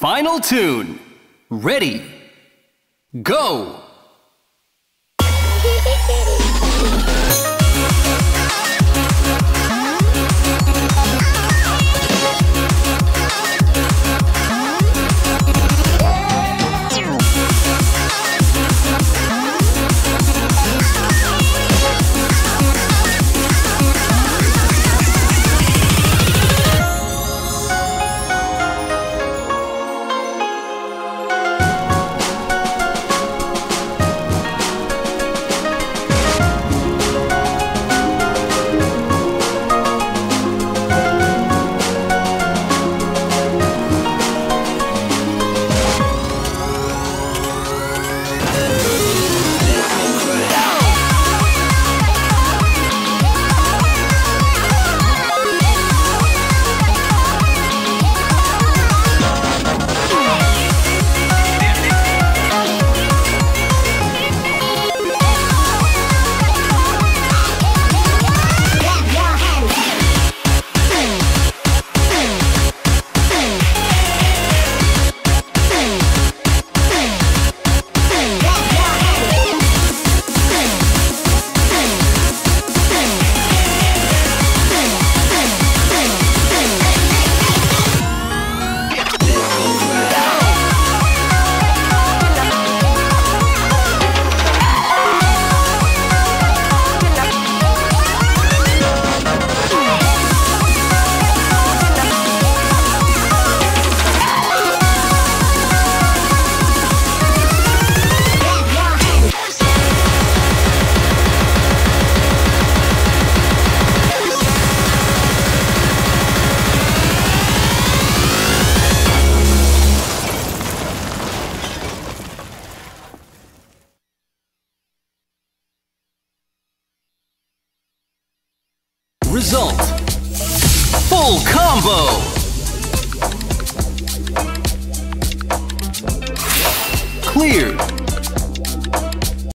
Final tune. Ready. Go! Result. Full combo. Cleared.